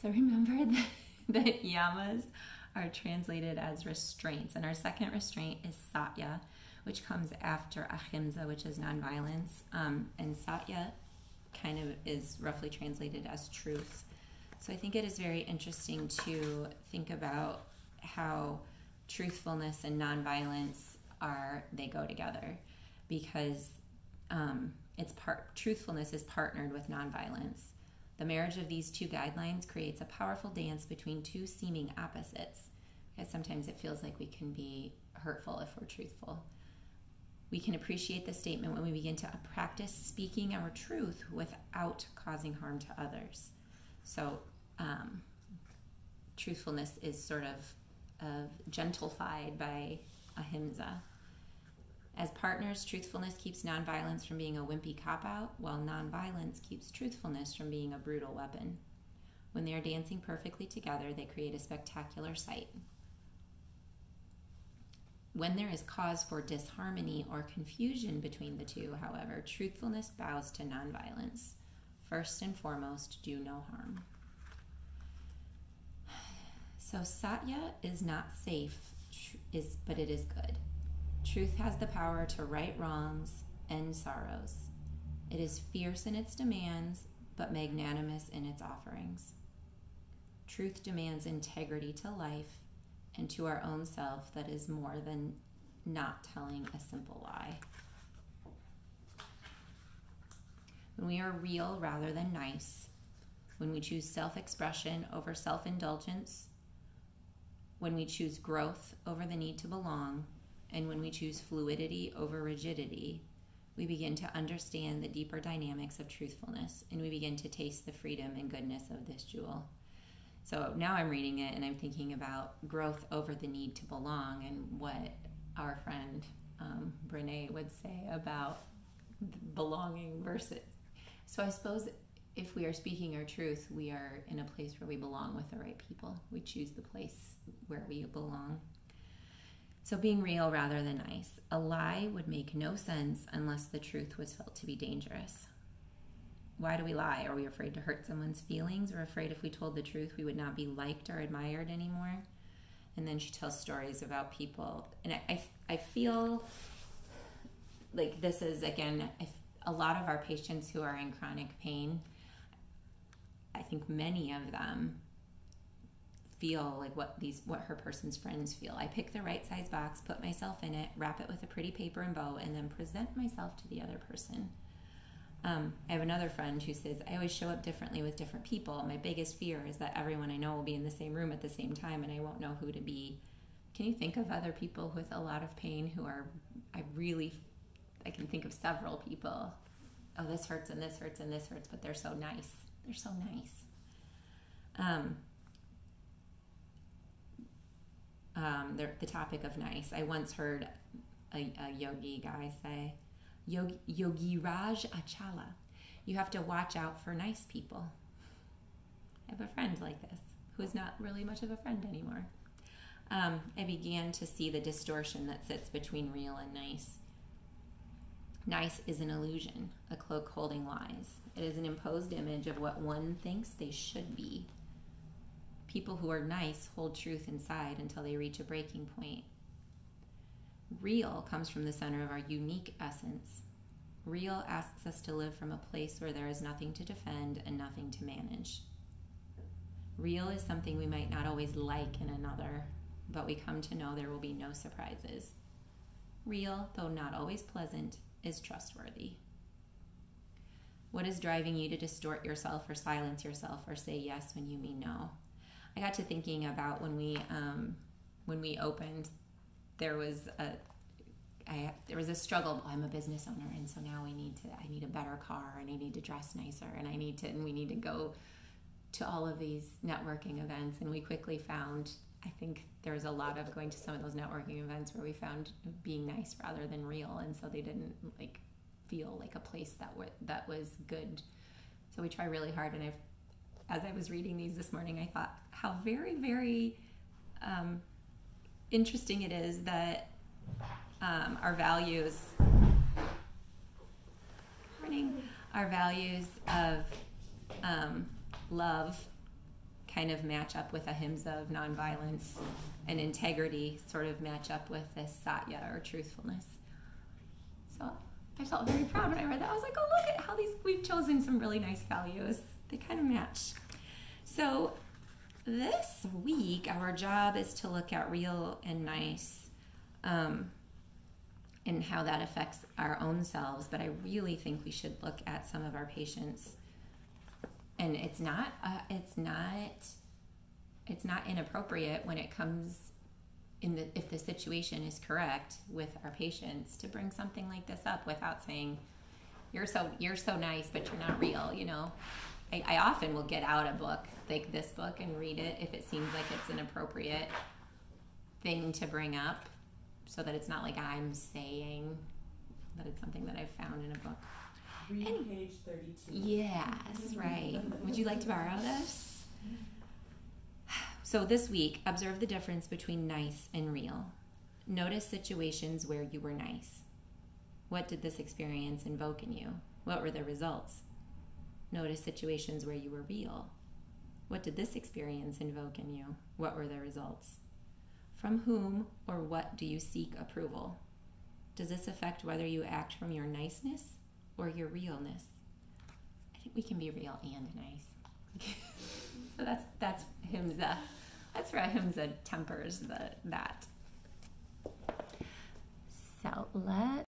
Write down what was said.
So remember that, that yamas are translated as restraints, and our second restraint is satya, which comes after ahimsa, which is nonviolence. Um, and satya kind of is roughly translated as truth. So I think it is very interesting to think about how truthfulness and nonviolence are they go together because um, it's part truthfulness is partnered with nonviolence. The marriage of these two guidelines creates a powerful dance between two seeming opposites. Because sometimes it feels like we can be hurtful if we're truthful. We can appreciate the statement when we begin to practice speaking our truth without causing harm to others. So, um, truthfulness is sort of, of gentled by ahimsa. As partners, truthfulness keeps nonviolence from being a wimpy cop out, while nonviolence keeps truthfulness from being a brutal weapon. When they are dancing perfectly together, they create a spectacular sight. When there is cause for disharmony or confusion between the two, however, truthfulness bows to nonviolence. First and foremost, do no harm. So Satya is not safe, is but it is good. Truth has the power to right wrongs, end sorrows. It is fierce in its demands, but magnanimous in its offerings. Truth demands integrity to life and to our own self that is more than not telling a simple lie. When we are real rather than nice, when we choose self expression over self indulgence, when we choose growth over the need to belong, and when we choose fluidity over rigidity, we begin to understand the deeper dynamics of truthfulness and we begin to taste the freedom and goodness of this jewel. So now I'm reading it and I'm thinking about growth over the need to belong and what our friend um, Brene would say about belonging versus. So I suppose if we are speaking our truth, we are in a place where we belong with the right people. We choose the place where we belong. So, being real rather than nice. A lie would make no sense unless the truth was felt to be dangerous. Why do we lie? Are we afraid to hurt someone's feelings? Or afraid if we told the truth we would not be liked or admired anymore? And then she tells stories about people. And I, I, I feel like this is, again, a lot of our patients who are in chronic pain, I think many of them feel like what these what her person's friends feel. I pick the right size box, put myself in it, wrap it with a pretty paper and bow, and then present myself to the other person. Um, I have another friend who says, I always show up differently with different people. My biggest fear is that everyone I know will be in the same room at the same time and I won't know who to be. Can you think of other people with a lot of pain who are, I really, I can think of several people. Oh, this hurts and this hurts and this hurts, but they're so nice. They're so nice. Um, um, the, the topic of nice. I once heard a, a yogi guy say, Yogi, yogi Raj Achala, you have to watch out for nice people. I have a friend like this who is not really much of a friend anymore. Um, I began to see the distortion that sits between real and nice. Nice is an illusion, a cloak holding lies. It is an imposed image of what one thinks they should be People who are nice hold truth inside until they reach a breaking point. Real comes from the center of our unique essence. Real asks us to live from a place where there is nothing to defend and nothing to manage. Real is something we might not always like in another, but we come to know there will be no surprises. Real, though not always pleasant, is trustworthy. What is driving you to distort yourself or silence yourself or say yes when you mean no? I got to thinking about when we um, when we opened, there was a I, there was a struggle. Oh, I'm a business owner, and so now we need to. I need a better car, and I need to dress nicer, and I need to. And we need to go to all of these networking events. And we quickly found. I think there was a lot of going to some of those networking events where we found being nice rather than real, and so they didn't like feel like a place that were that was good. So we try really hard, and I've as I was reading these this morning, I thought how very, very um, interesting it is that um, our values, morning, our values of um, love kind of match up with ahimsa of nonviolence and integrity sort of match up with this satya or truthfulness. So I felt very proud when I read that. I was like, oh, look at how these, we've chosen some really nice values. They kind of match. So this week, our job is to look at real and nice um, and how that affects our own selves. But I really think we should look at some of our patients. And it's not, uh, it's not, it's not inappropriate when it comes in the if the situation is correct with our patients to bring something like this up without saying you're so you're so nice but you're not real you know I, I often will get out a book like this book and read it if it seems like it's an appropriate thing to bring up so that it's not like i'm saying that it's something that i've found in a book Read Any- page 32. Yes, right. Would you like to borrow this? So this week, observe the difference between nice and real. Notice situations where you were nice. What did this experience invoke in you? What were the results? Notice situations where you were real. What did this experience invoke in you? What were the results? From whom or what do you seek approval? Does this affect whether you act from your niceness or your realness? I think we can be real and nice. so that's that's ahimsa. That's where ahimsa tempers the that. So let